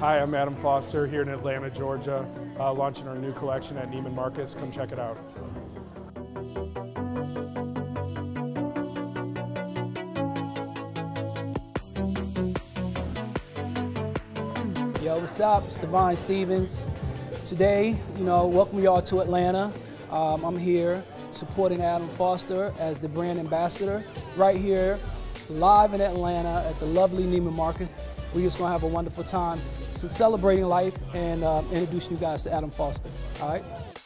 Hi, I'm Adam Foster here in Atlanta, Georgia, uh, launching our new collection at Neiman Marcus. Come check it out. Yo, what's up? It's Devine Stevens. Today, you know, welcome y'all to Atlanta. Um, I'm here supporting Adam Foster as the brand ambassador right here, live in Atlanta at the lovely Neiman Marcus. We're just gonna have a wonderful time celebrating life and uh, introducing you guys to Adam Foster. All right?